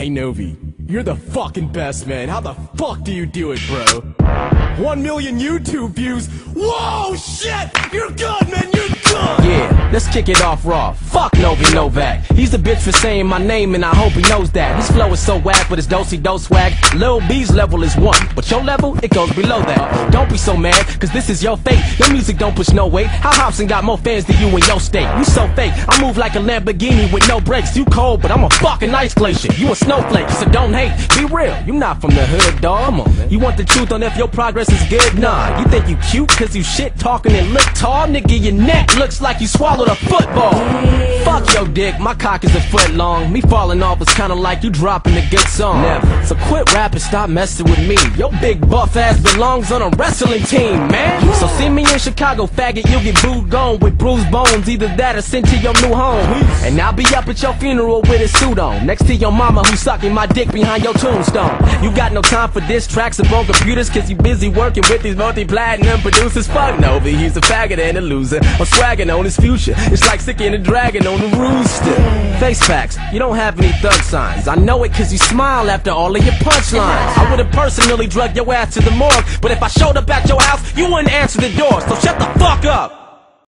Hey Novi, you're the fucking best, man. How the fuck do you do it, bro? One million YouTube views. Whoa, shit! You're good, man. You're good. Yeah, let's kick it off raw. Fuck Novi Novak. He's the bitch for saying my name, and I hope he knows that. His flow is so whack, but his dosey do swag. Lil B's level is one, but your level it goes below that. Don't be so mad, cause this is your fate. Your music don't push no weight. How Hopsin got more fans than you in your state? You so fake. I move like a Lamborghini with no brakes. You cold, but I'm a fucking ice glacier. You a snowflake, so don't hate. Be real. You not from the hood, dog. Come on, man. You want the truth on if your progress is good? Nah. You think you cute cause you shit talking and look tall? Nigga, your neck looks like you swallowed a football. Fuck your dick, my cock is a foot long. Me falling off is kinda like you dropping a good song. Never. So quit rapping, stop messing with me. Your big buff ass belongs on a wrestling team, man. So see me in Chicago, faggot, you'll get booed gone with bruised bones. Either that or sent to your new home. And I'll be up at your funeral with a suit on. Next to your mama who's sucking my dick behind your tombstone. You got no time for diss tracks and on computers cause you busy working with these multi-platinum producers. Fuck Novi, he's a faggot and a loser. I'm swagging on his future. It's like sicking a dragon on the rooster. Face facts, you don't have any thug signs. I know it cause you smile after all of your punchlines. I would've personally drugged your ass to the morgue, but if I showed up at your house, you wouldn't answer the door. So shut the fuck up.